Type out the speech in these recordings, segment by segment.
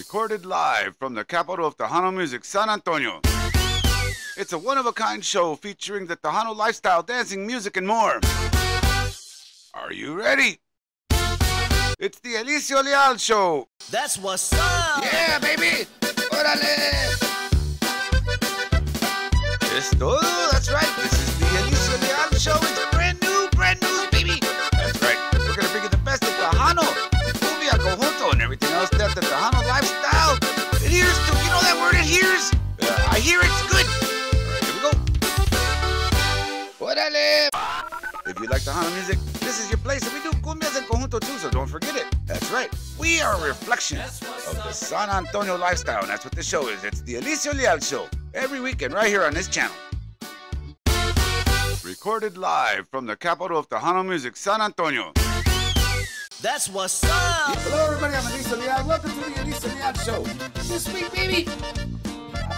Recorded live from the capital of Tejano music, San Antonio. It's a one of a kind show featuring the Tejano lifestyle, dancing, music, and more. Are you ready? It's the Alicio Leal Show. That's what's up. Yeah, baby. Órale. Es todo. That's right. This is the Alicio Leal Show. It's brand new, brand new, and everything else that the Tejano lifestyle adheres to. You know that word adheres? I hear it's good. All right, here we go. If you like Tejano music, this is your place. And we do cumbias and conjunto too, so don't forget it. That's right. We are a reflection of the San Antonio lifestyle, and that's what the show is. It's the Alicio Leal Show. Every weekend, right here on this channel. Recorded live from the capital of Tejano music, San Antonio. That's what's up. Hello, everybody. I'm Anissa Leal. Welcome to the Anissa Leal Show. This week, baby,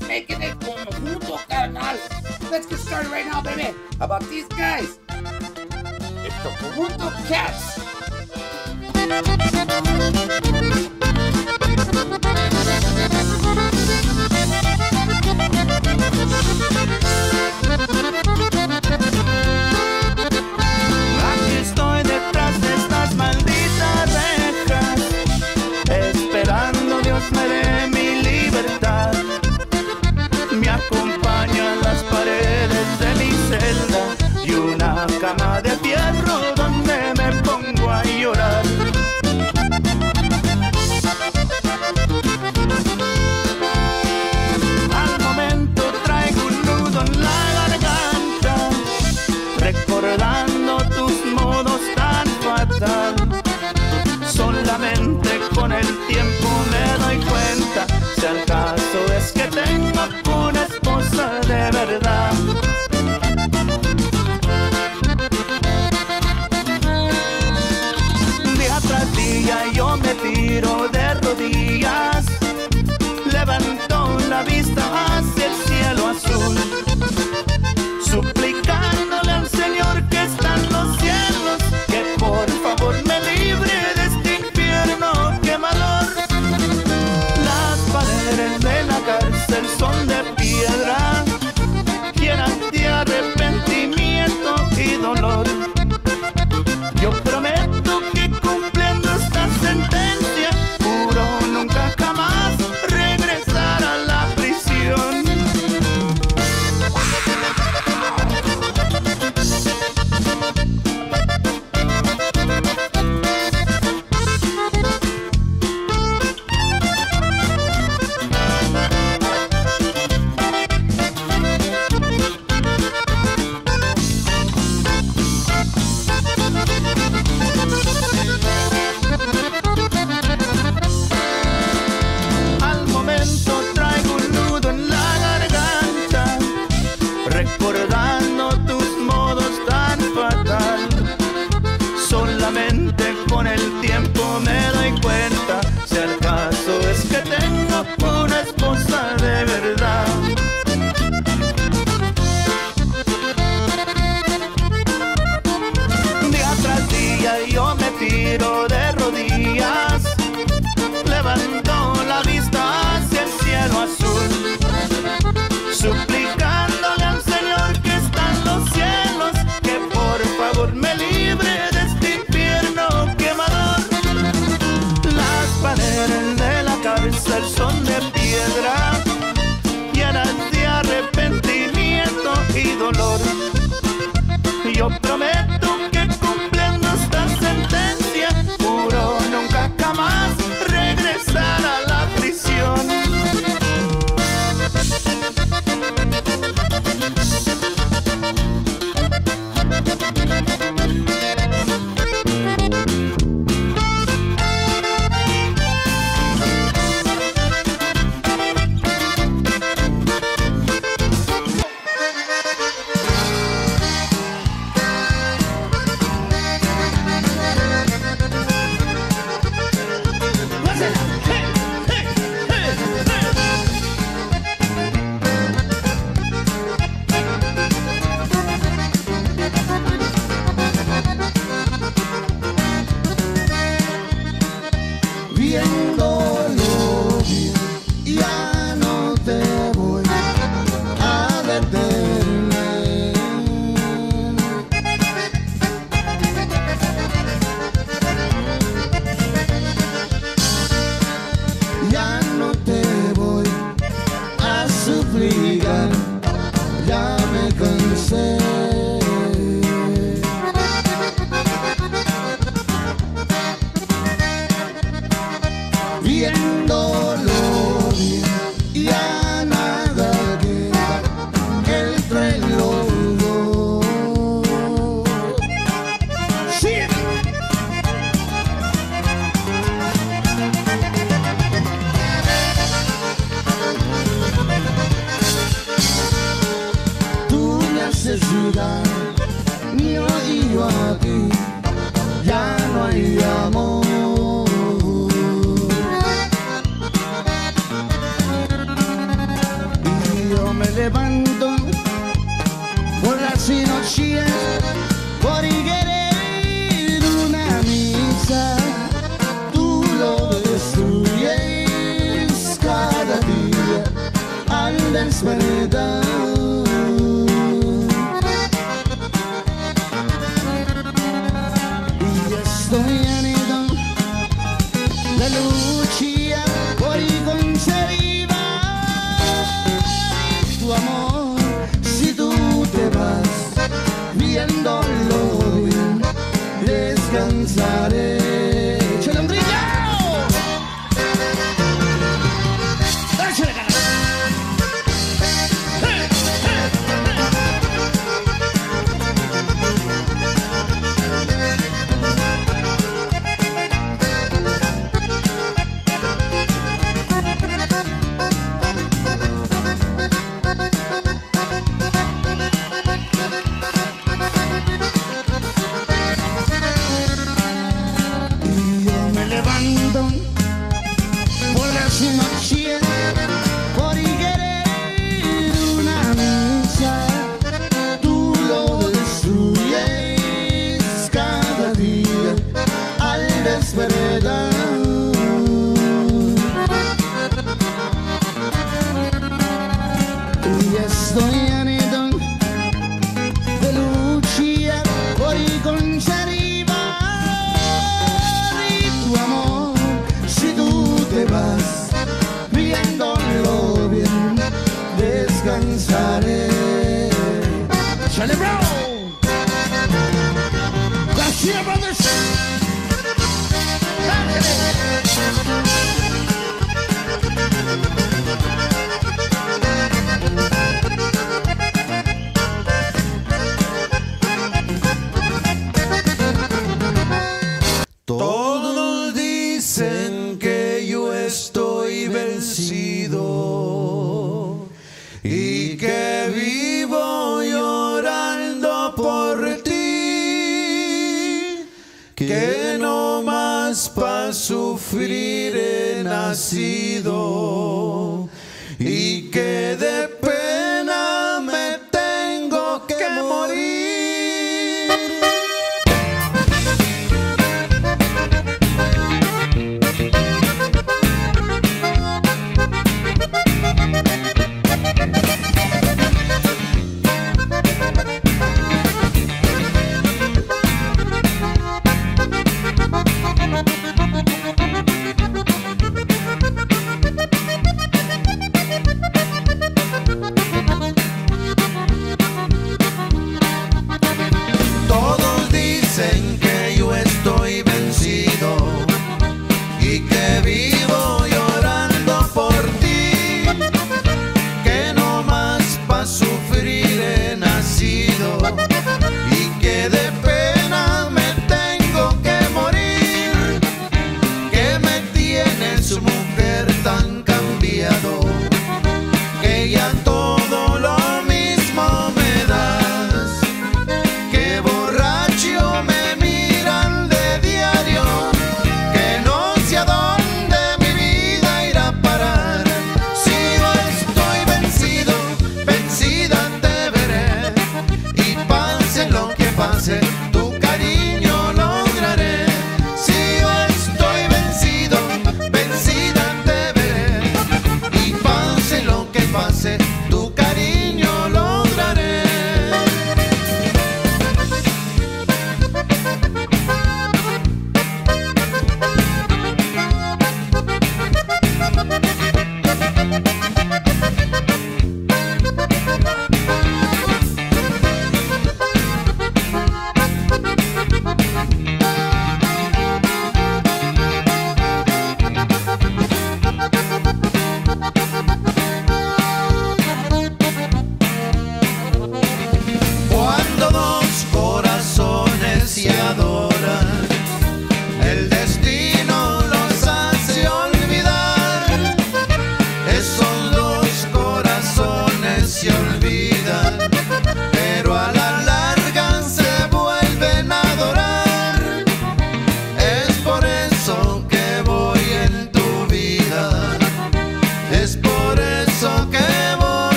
I'm making it conjunto, carnal. Let's get started right now, baby. How about these guys? It's the Conjunto Cats. Aquí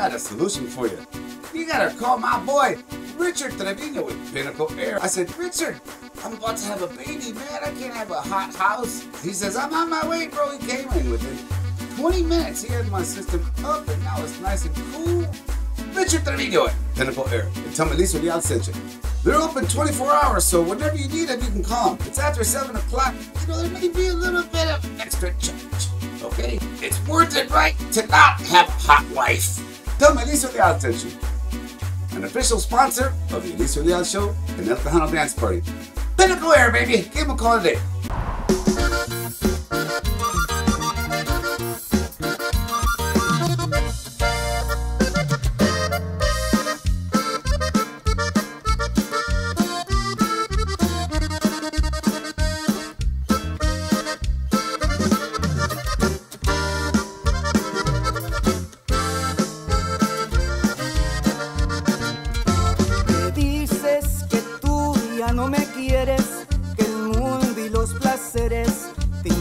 got a solution for you. You gotta call my boy, Richard Trevino with Pinnacle Air. I said, Richard, I'm about to have a baby, man. I can't have a hot house. He says, I'm on my way, bro. He came in within 20 minutes. He had my system up and now it's nice and cool. Richard Trevino at Pinnacle Air. And tell me Lisa sent you. They're open 24 hours, so whenever you need them, you can call them. It's after 7 o'clock. You know, there may be a little bit of extra charge. Okay? It's worth it, right, to not have hot wife. تم اليس والياد Tension, an official sponsor of the Elise Leal Show and El Dance Party. Pinnacle Air, baby! me a Call today.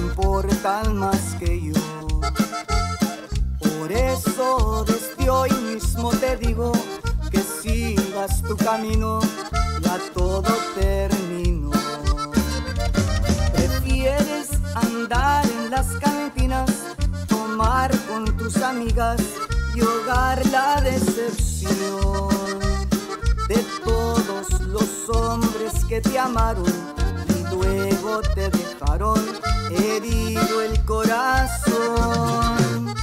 Importan más que yo. Por eso desde hoy mismo te digo que sigas tu camino, ya todo terminó. Prefieres andar en las cantinas, tomar con tus amigas y hogar la decepción de todos los hombres que te amaron y luego te dejaron herido el corazón.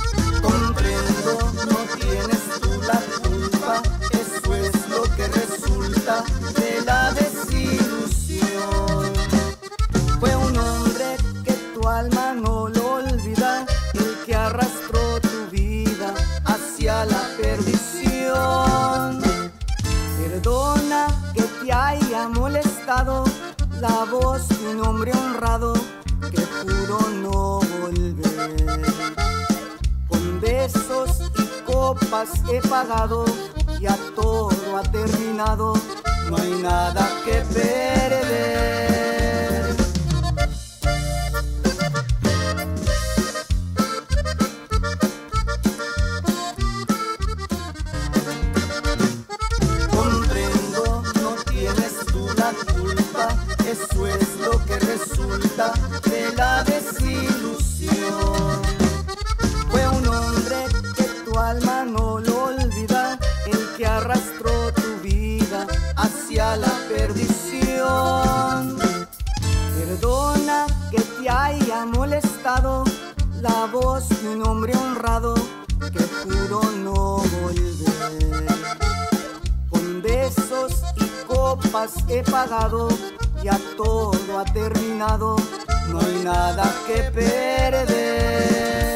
Comprendo, no tienes tú la culpa, eso es lo que resulta de la desilusión. Fue un hombre que tu alma no lo olvida, el que arrastró tu vida hacia la perdición. Perdona que te haya molestado la voz de un hombre honrado juró no volver. Con besos y copas he pagado, ya todo ha terminado, no hay nada que perder. Comprendo, no tienes tú la culpa, eso es lo que resulta la desilusión. Fue un hombre que tu alma no lo olvida, el que arrastró tu vida hacia la perdición. Perdona que te haya molestado la voz de un hombre honrado que juró no volver. Con besos y copas he pagado, ya todo ha terminado, no hay nada que perder.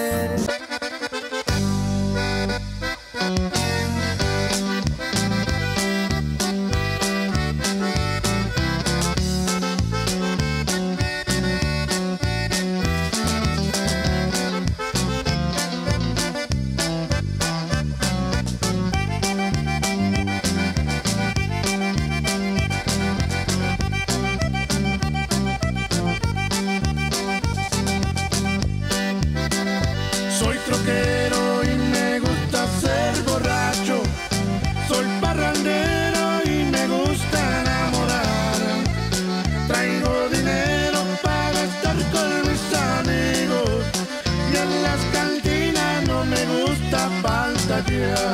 Yeah.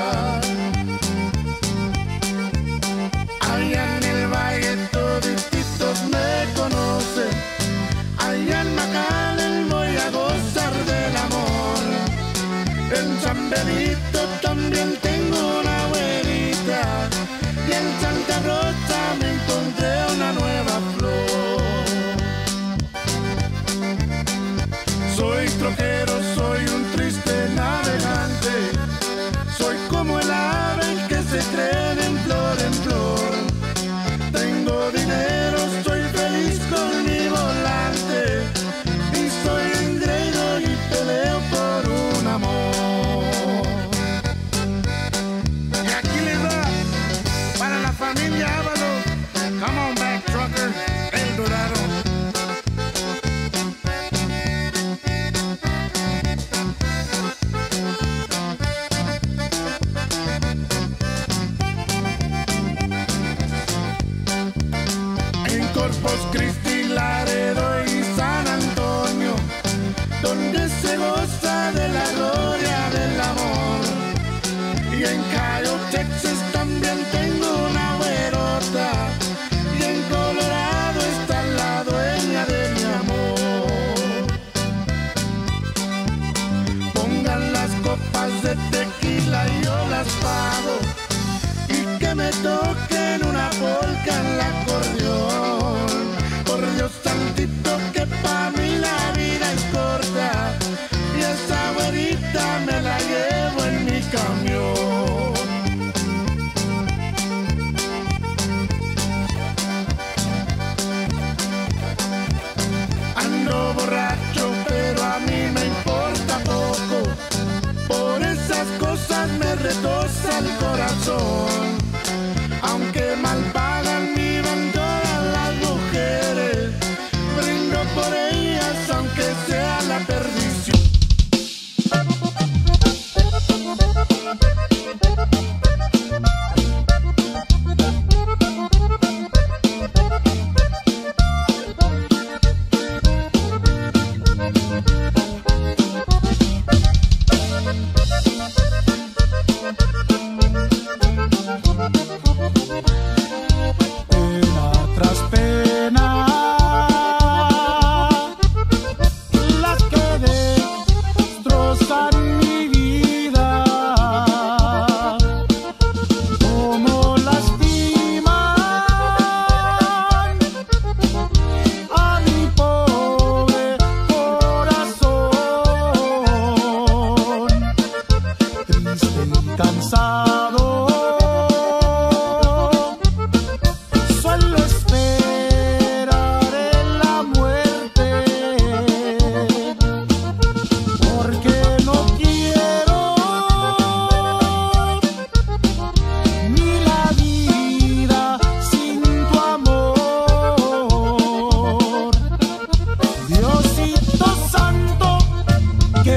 people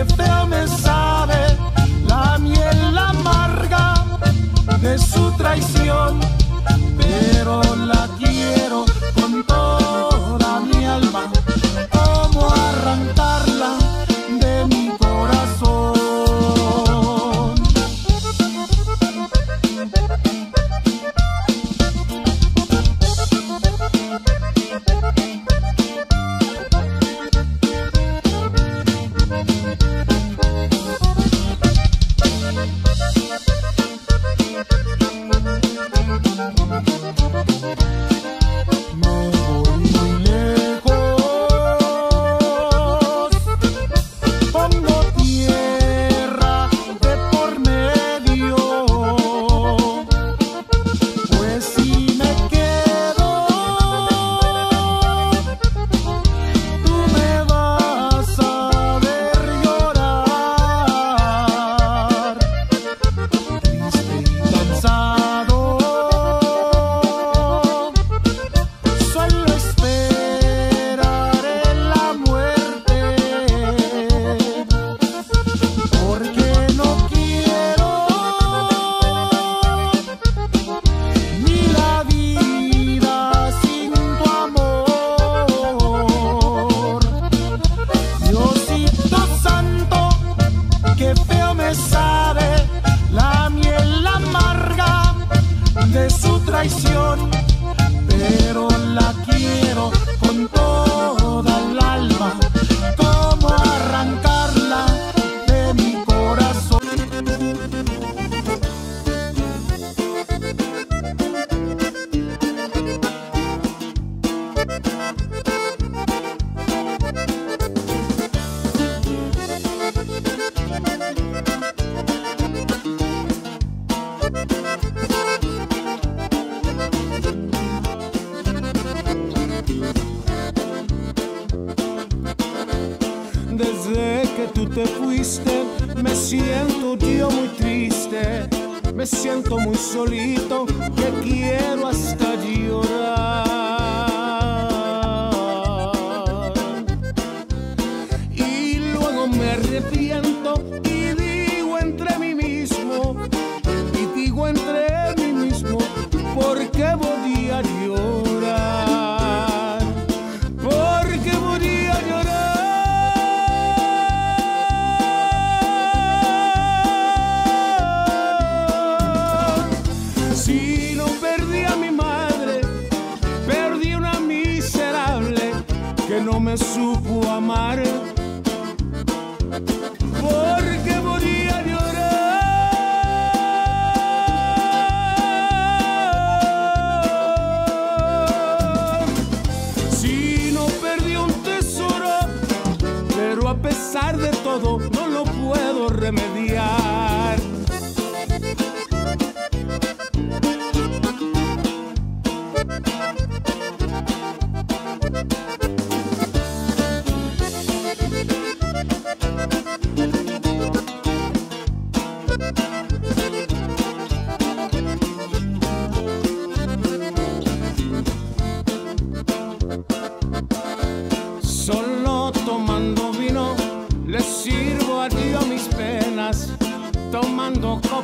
feo me sabe la miel amarga de su traición, pero la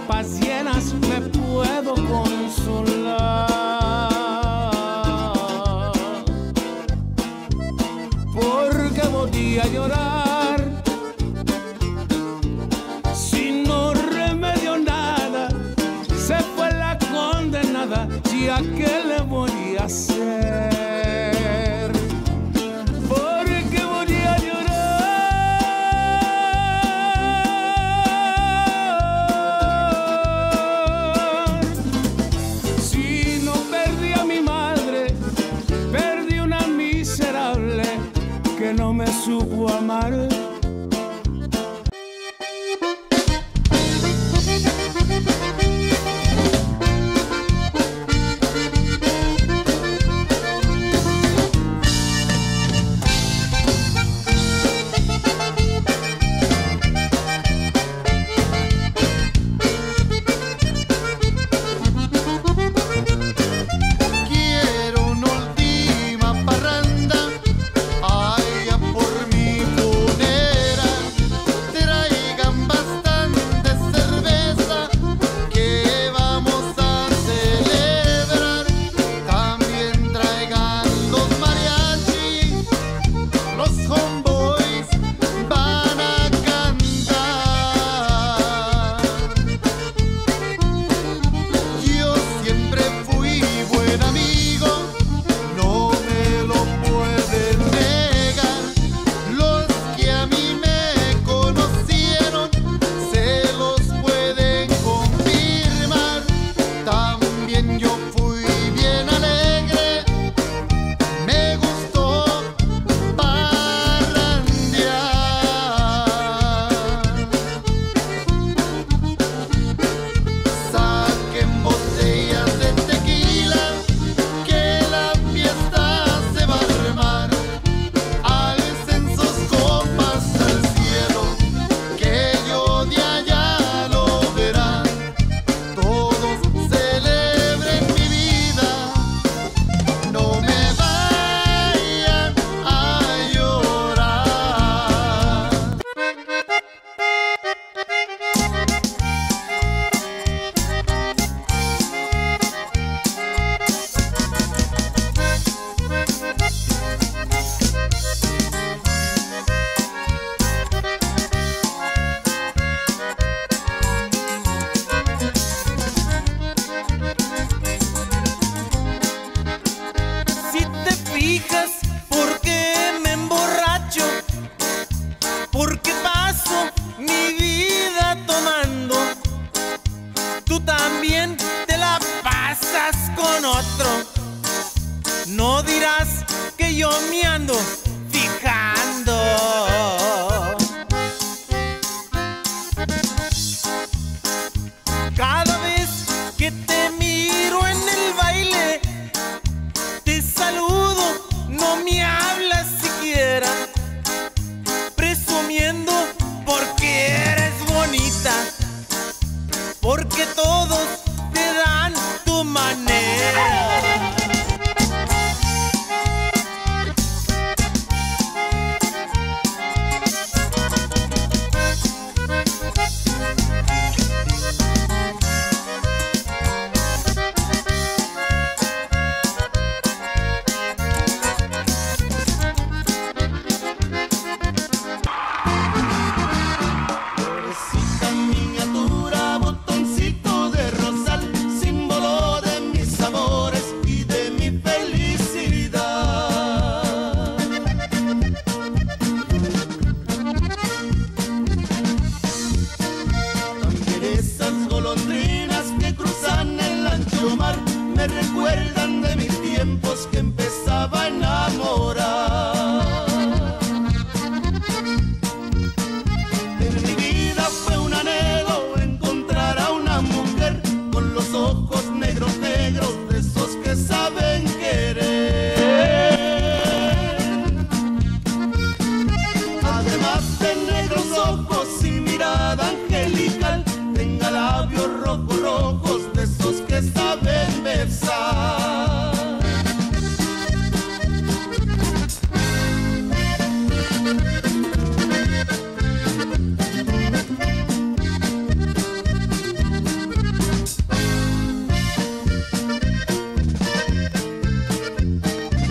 copas que no me supo amar.